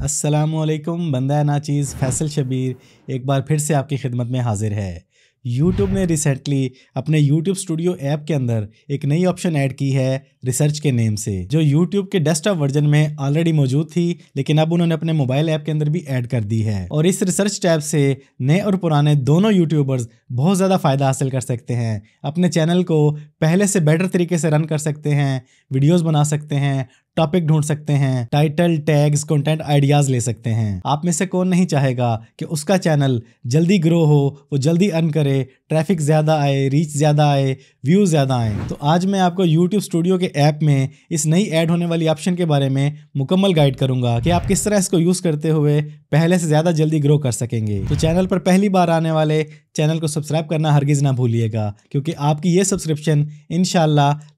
असलकुम बंदा नाचीज़ फैसल शबीर, एक बार फिर से आपकी खिदमत में हाजिर है। यूट्यूब ने रिसेंटली अपने यूट्यूब स्टूडियो ऐप के अंदर एक नई ऑप्शन ऐड की है रिसर्च के नेम से, जो यूट्यूब के डेस्कटॉप वर्जन में ऑलरेडी मौजूद थी, लेकिन अब उन्होंने अपने मोबाइल ऐप के अंदर भी ऐड कर दी है। और इस रिसर्च टैब से नए और पुराने दोनों यूट्यूबर्स बहुत ज़्यादा फ़ायदा हासिल कर सकते हैं। अपने चैनल को पहले से बेटर तरीके से रन कर सकते हैं वीडियोज़ बना सकते हैं टॉपिक ढूंढ सकते हैं टाइटल टैग्स कंटेंट आइडियाज़ ले सकते हैं। आप में से कौन नहीं चाहेगा कि उसका चैनल जल्दी ग्रो हो, वो जल्दी अर्न करे ट्रैफ़िक ज़्यादा आए रीच ज़्यादा आए व्यूज़ ज़्यादा आए। तो आज मैं आपको यूट्यूब स्टूडियो के ऐप में इस नई ऐड होने वाली ऑप्शन के बारे में मुकम्मल गाइड करूँगा कि आप किस तरह इसको यूज़ करते हुए पहले से ज़्यादा जल्दी ग्रो कर सकेंगे। तो चैनल पर पहली बार आने वाले चैनल को सब्सक्राइब करना हरगिज़ ना भूलिएगा, क्योंकि आपकी ये सब्सक्रिप्शन इन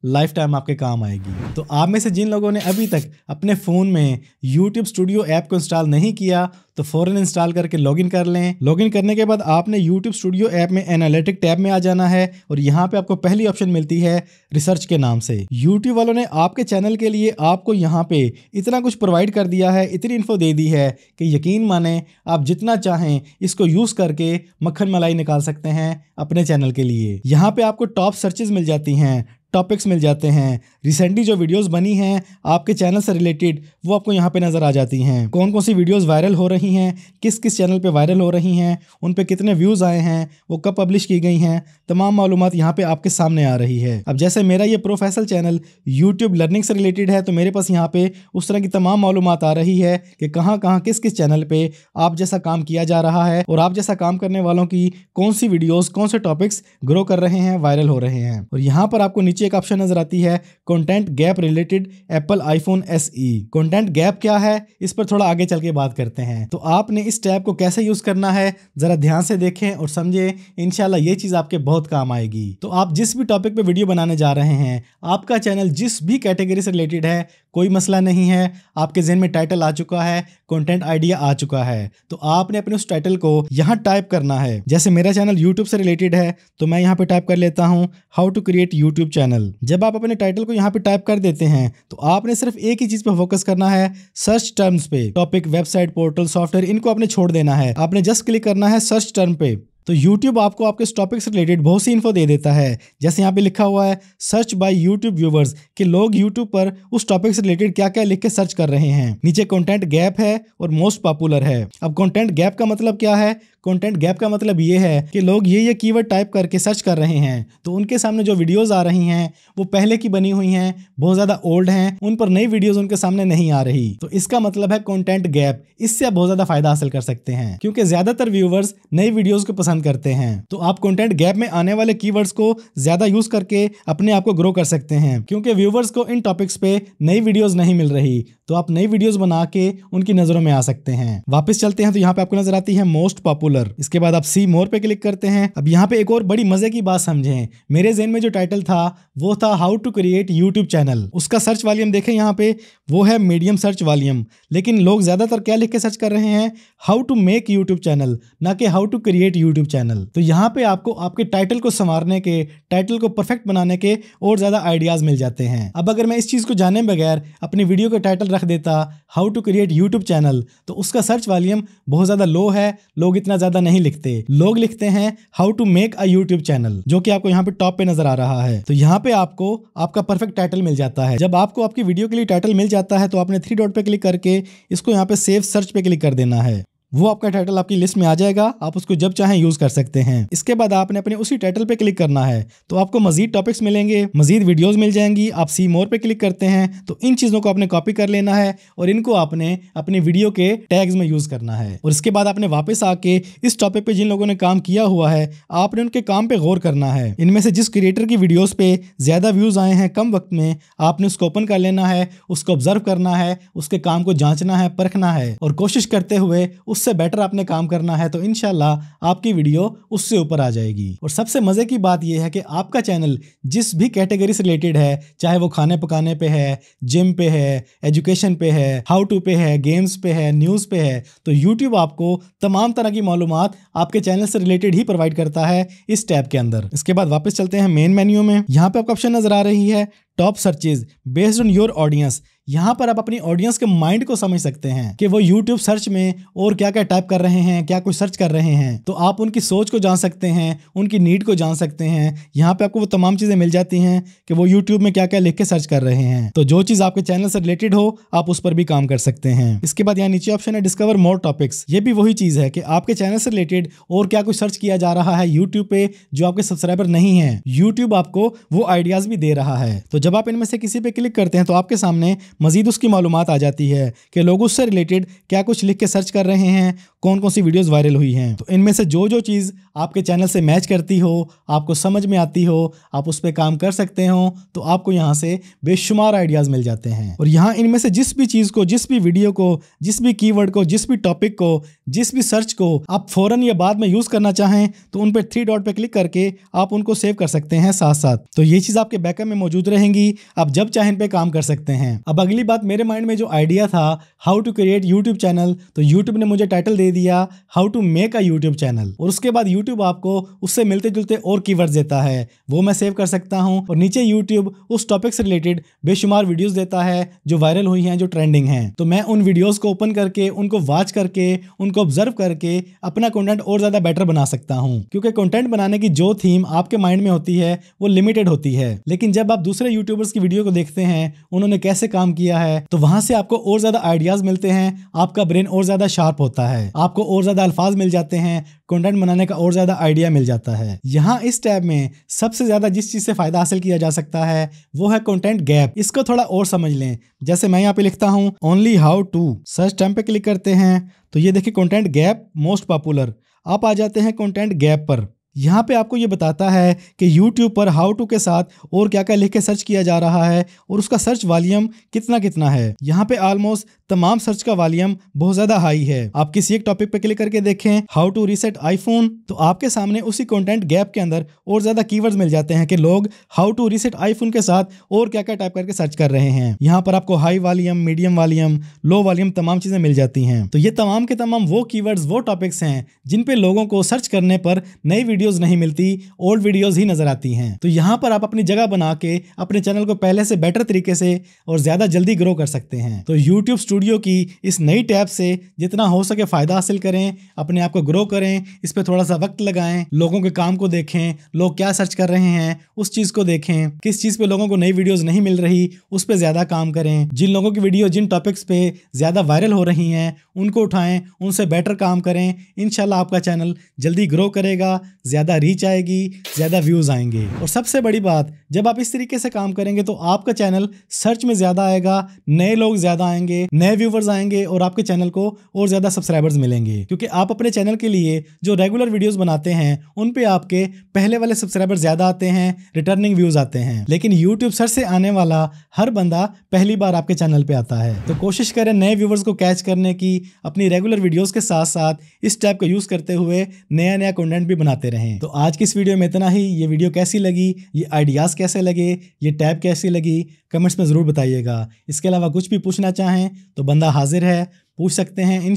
लाइफ टाइम आपके काम आएगी। तो आप में से जिन लोगों ने अभी तक अपने फ़ोन में यूट्यूब स्टूडियो ऐप को इंस्टॉल नहीं किया तो फ़ौरन इंस्टॉल करके लॉगिन कर लें। लॉगिन करने के बाद आपने यूट्यूब स्टूडियो ऐप में एनालिटिक टैब में आ जाना है और यहाँ पे आपको पहली ऑप्शन मिलती है रिसर्च के नाम से। यूट्यूब वालों ने आपके चैनल के लिए आपको यहाँ पे इतना कुछ प्रोवाइड कर दिया है, इतनी इन्फो दे दी है कि यकीन माने आप जितना चाहें इसको यूज़ करके मक्खन मलाई निकाल सकते हैं अपने चैनल के लिए। यहाँ पे आपको टॉप सर्चेज मिल जाती हैं। टॉपिक्स मिल जाते हैं। रिसेंटली जो वीडियोस बनी हैं, आपके चैनल से रिलेटेड वो आपको यहाँ पे नज़र आ जाती हैं। कौन कौन सी वीडियोस वायरल हो रही हैं किस किस चैनल पे वायरल हो रही हैं, उन पे कितने व्यूज़ आए हैं, वो कब पब्लिश की गई हैं, तमाम मालूम यहाँ पे आपके सामने आ रही है। अब जैसे मेरा ये प्रोफेशनल चैनल यूट्यूब लर्निंग से रिलेटेड है तो मेरे पास यहाँ पे उस तरह की तमाम मालूम आ रही है कि कहाँ कहाँ किस किस चैनल पर आप जैसा काम किया जा रहा है और आप जैसा काम करने वालों की कौन सी वीडियोज़ कौन से टॉपिक्स ग्रो कर रहे हैं वायरल हो रहे हैं। और यहाँ पर आपको नीचे एक ऑप्शन नज़र आती है content gap related Apple iPhone S E content gap क्या है? इस पर थोड़ा आगे चल के बात करते हैं। तो आपने इस टैब को कैसे यूज़ करना है? जरा ध्यान से देखें और समझे इनशाला ये चीज़ आपके बहुत काम आएगी। तो आप जिस भी टॉपिक पे वीडियो बनाने जा रहे हैं, आपका चैनल जिस भी कैटेगरी से रिलेटेड है, कोई मसला नहीं है, आपके जहन में टाइटल आ चुका है कंटेंट आइडिया आ चुका है। तो आपने अपने उस टाइटल को यहाँ टाइप करना है। जैसे मेरा चैनल यूट्यूब से रिलेटेड है तो मैं यहाँ पे टाइप कर लेता हूँ how to create YouTube channel जब आप अपने टाइटल को यहाँ पे टाइप कर देते हैं तो आपने सिर्फ़ एक ही चीज़ पे फोकस करना है सर्च टर्म्स पे। टॉपिक वेबसाइट पोर्टल सॉफ्टवेयर इनको आपने छोड़ देना है। आपने जस्ट क्लिक करना है सर्च टर्म पे। तो YouTube आपको आपके टॉपिक से रिलेटेड बहुत सी इन्फो दे देता है। जैसे यहाँ पे लिखा हुआ है सर्च बाय YouTube व्यूवर्स कि लोग YouTube पर उस टॉपिक से रिलेटेड क्या क्या लिख के सर्च कर रहे हैं। नीचे कंटेंट गैप है और मोस्ट पॉपुलर है। अब कंटेंट गैप का मतलब क्या है? कंटेंट गैप का मतलब ये है कि लोग ये ये कीवर्ड टाइप करके सर्च कर रहे हैं। तो उनके सामने जो वीडियोस आ रही हैं, वो पहले की बनी हुई हैं, बहुत ज़्यादा ओल्ड हैं, उन पर नई वीडियोस उनके सामने नहीं आ रही। तो इसका मतलब है कंटेंट गैप इससे आप बहुत ज़्यादा फ़ायदा हासिल कर सकते हैं, क्योंकि ज़्यादातर व्यूवर्स नई वीडियोज़ को पसंद करते हैं। तो आप कॉन्टेंट गैप में आने वाले कीवर्ड्स को ज़्यादा यूज़ करके अपने आप को ग्रो कर सकते हैं, क्योंकि व्यूवर्स को इन टॉपिक्स पे नई वीडियोज़ नहीं मिल रही। तो आप नई वीडियोज़ बना के उनकी नज़रों में आ सकते हैं। वापस चलते हैं तो यहाँ पे आपको नज़र आती है मोस्ट पॉपुलर पॉपुलर इसके बाद आप सी मोर पे क्लिक करते हैं। अब यहाँ पे एक और बड़ी मज़े की बात समझें। मेरे जेन में जो टाइटल था, वो था how to create YouTube channel उसका सर्च वॉल्यूम देखें यहाँ पे, वो है मीडियम सर्च वॉल्यूम लेकिन लोग ज़्यादातर क्या लिख के सर्च कर रहे हैं? How to make YouTube channel ना कि how to create YouTube channel तो यहाँ पे आपको, आपके टाइटल को संवारने के टाइटल को परफेक्ट बनाने के और ज़्यादा आइडियाज़ मिल जाते हैं। अब अगर मैं इस चीज़ को जाने बगैर अपनी वीडियो का टाइटल रख देता how to create YouTube channel तो उसका सर्च वॉल्यूम बहुत ज़्यादा लो है, लोग इतना ज़्यादा नहीं लिखते। लोग लिखते हैं how to make a YouTube channel जो कि आपको यहाँ पे टॉप पे नज़र आ रहा है। तो यहाँ पे आपको, आपका परफेक्ट टाइटल मिल जाता है। जब आपको आपकी वीडियो के लिए टाइटल मिल जाता है तो आपने थ्री डॉट पे क्लिक करके इसको यहाँ पे सेव सर्च पे क्लिक कर देना है। वो आपका टाइटल आपकी लिस्ट में आ जाएगा। आप उसको जब चाहें यूज़ कर सकते हैं। इसके बाद आपने अपने उसी टाइटल पे क्लिक करना है। तो आपको मजीद टॉपिक्स मिलेंगे, मजीद वीडियोस मिल जाएँगी। आप सी मोर पे क्लिक करते हैं तो इन चीज़ों को आपने कॉपी कर लेना है और इनको आपने अपने वीडियो के टैग्स में यूज़ करना है। और इसके बाद आपने वापस आके इस टॉपिक पे जिन लोगों ने काम किया हुआ है, आपने उनके काम पे गौर करना है। इनमें से जिस क्रिएटर की वीडियोज़ पे ज़्यादा व्यूज़ आए हैं कम वक्त में, आपने उसको ओपन कर लेना है, उसको ऑब्ज़र्व करना है, उसके काम को जांचना है, परखना है और कोशिश करते हुए उस उससे बेटर आपने काम करना है तो इनशाला आपकी वीडियो उससे ऊपर आ जाएगी। और सबसे मज़े की बात यह है कि आपका चैनल जिस भी कैटेगरी से रिलेटेड है, चाहे वो खाने पकाने पे है जिम पे है एजुकेशन पे है हाउ टू पे है गेम्स पे है न्यूज़ पे है तो यूट्यूब आपको तमाम तरह की मालूम आपके चैनल से रिलेटेड ही प्रोवाइड करता है इस टैब के अंदर। इसके बाद वापस चलते हैं मेन मेन्यू में। यहाँ पे आपको ऑप्शन नज़र आ रही है top searches based on your audience यहाँ पर आप अपनी ऑडियंस के माइंड को समझ सकते हैं कि वो यूट्यूब सर्च में और क्या क्या टाइप कर रहे हैं, क्या कुछ सर्च कर रहे हैं। तो आप उनकी सोच को जान सकते हैं, उनकी नीड को जान सकते हैं। यहाँ पे आपको वो तमाम चीज़ें मिल जाती हैं कि वो यूट्यूब में क्या क्या लिख के सर्च कर रहे हैं। तो जो चीज़ आपके चैनल से रिलेटेड हो, आप उस पर भी काम कर सकते हैं। इसके बाद यहाँ नीचे ऑप्शन है डिस्कवर मोर टॉपिक्स ये भी वही चीज़ है कि आपके चैनल से रिलेटेड और क्या कुछ सर्च किया जा रहा है यूट्यूब पे जो आपके सब्सक्राइबर नहीं है। यूट्यूब आपको वो आइडियाज़ भी दे रहा है। तो जब आप इनमें से किसी पे क्लिक करते हैं तो आपके सामने मजीद उसकी मालूम आ जाती है कि लोग उससे रिलेटेड क्या कुछ लिख के सर्च कर रहे हैं कौन कौन सी वीडियोज़ वायरल हुई हैं। तो इनमें से जो जो चीज़ आपके चैनल से मैच करती हो, आपको समझ में आती हो, आप उस पर काम कर सकते हो तो आपको यहाँ से बेशुमार आइडियाज़ मिल जाते हैं। और यहाँ इनमें से जिस भी चीज़ को, जिस भी वीडियो को, जिस भी कीवर्ड को, जिस भी टॉपिक को, जिस भी सर्च को आप फ़ौरन या बाद में यूज़ करना चाहें तो उन पर थ्री डॉट पर क्लिक करके आप उनको सेव कर सकते हैं साथ साथ तो ये चीज़ आपके बैकअप में मौजूद रहेंगी, आप जब चाहें पर काम कर सकते हैं। अब अगली बात, मेरे माइंड में जो आइडिया था how to create YouTube channel तो यूट्यूब ने मुझे टाइटल दे दिया how to make a YouTube channel और उसके बाद यूट्यूब आपको उससे मिलते जुलते और कीवर्ड्स देता है। वो मैं सेव कर सकता हूँ और नीचे यूट्यूब उस टॉपिक से रिलेटेड बेशुमार वीडियोस देता है जो वायरल हुई हैं, जो ट्रेंडिंग हैं। तो मैं उन वीडियोस को ओपन करके, उनको वॉच करके, उनको ऑब्ज़र्व करके अपना कंटेंट और ज़्यादा बेटर बना सकता हूँ। क्योंकि कंटेंट बनाने की जो थीम आपके माइंड में होती है, वो लिमिटेड होती है। लेकिन जब आप दूसरे यूट्यूबर्स की वीडियो को देखते हैं, उन्होंने कैसे काम किया है तो वहाँ से आपको और ज़्यादा आइडियाज़ मिलते हैं, आपका ब्रेन और ज़्यादा शार्प होता है। आपको और ज़्यादा अल्फाज मिल जाते हैं कंटेंट बनाने का और ज़्यादा आइडिया मिल जाता है। यहाँ इस टैब में सबसे ज़्यादा जिस चीज़ से फ़ायदा हासिल किया जा सकता है, वो है कंटेंट गैप इसको थोड़ा और समझ लें। जैसे मैं यहाँ पे लिखता हूँ only how to search term पे क्लिक करते हैं तो ये देखिए कॉन्टेंट गैप मोस्ट पॉपुलर आप आ जाते हैं कॉन्टेंट गैप पर। यहाँ पे आपको ये बताता है कि YouTube पर हाउ टू के साथ और क्या क्या लिख के सर्च किया जा रहा है और उसका सर्च वॉल्यूम कितना कितना है। यहाँ पे ऑलमोस्ट तमाम सर्च का वॉल्यूम बहुत ज़्यादा हाई है। आप किसी एक टॉपिक पे क्लिक करके देखें हाउ टू रीसेट आईफोन तो आपके सामने उसी कंटेंट गैप के अंदर और ज़्यादा कीवर्ड्स मिल जाते हैं कि लोग हाउ टू रीसेट आईफोन के साथ और क्या क्या टाइप करके सर्च कर रहे हैं। यहाँ पर आपको high volume medium volume low volume तमाम चीज़ें मिल जाती हैं। तो ये तमाम के तमाम वो कीवर्ड्स वो टॉपिक्स हैं जिन पे लोगों को सर्च करने पर नई वीडियोज़ नहीं मिलती ओल्ड वीडियोज़ ही नज़र आती हैं। तो यहाँ पर आप अपनी जगह बना के अपने चैनल को पहले से बेटर तरीके से और ज़्यादा जल्दी ग्रो कर सकते हैं। तो यूट्यूब स्टूडियो की इस नई टैब से जितना हो सके फ़ायदा हासिल करें, अपने आप को ग्रो करें, इस पर थोड़ा सा वक्त लगाएँ, लोगों के काम को देखें, लोग क्या सर्च कर रहे हैं, उस चीज़ को देखें, किस चीज़ पे लोगों को नई वीडियोस नहीं मिल रही, उस पर ज़्यादा काम करें। जिन लोगों की वीडियो जिन टॉपिक्स पे ज़्यादा वायरल हो रही हैं, उनको उठाएँ, उनसे बेटर काम करें। इनशाला आपका चैनल जल्दी ग्रो करेगा ज़्यादा रीच आएगी, ज़्यादा व्यूज़ आएँगे। और सबसे बड़ी बात, जब आप इस तरीके से काम करेंगे तो आपका चैनल सर्च में ज़्यादा आएगा, नए लोग ज़्यादा आएँगे, नए व्यूवर्स आएँगे और आपके चैनल को और ज़्यादा सब्सक्राइबर्स मिलेंगे। क्योंकि आप अपने चैनल के लिए जो रेगुलर वीडियोज़ बनाते हैं, उन पे आपके पहले वाले सब्सक्राइबर ज़्यादा आते हैं रिटर्निंग व्यूज़ आते हैं। लेकिन यूट्यूब सर्च से आने वाला हर बंदा पहली बार आपके चैनल पे आता है। तो कोशिश करें नए व्यूवर्स को कैच करने की, अपनी रेगुलर वीडियोज़ के साथ साथ इस टैब का यूज़ करते हुए नया नया कंटेंट भी बनाते रहें। तो आज की इस वीडियो में इतना ही। ये वीडियो कैसी लगी? ये आइडियाज़ कैसे लगे? ये टैब कैसी लगी? कमेंट्स में ज़रूर बताइएगा। इसके अलावा कुछ भी पूछना चाहें तो बंदा हाजिर है। पूछ सकते हैं इन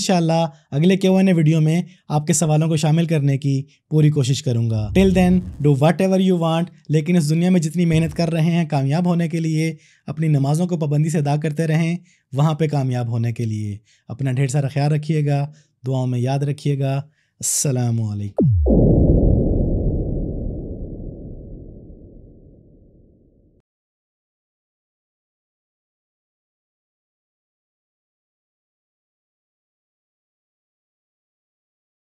अगले के ने वीडियो में आपके सवालों को शामिल करने की पूरी कोशिश करूँगा। Till then do whatever you want लेकिन इस दुनिया में जितनी मेहनत कर रहे हैं कामयाब होने के लिए, अपनी नमाज़ों को पाबंदी से अदा करते रहें, वहाँ पे कामयाब होने के लिए। अपना ढेर सारा ख्याल रखिएगा, दुआओं में याद रखिएगा। असलकुम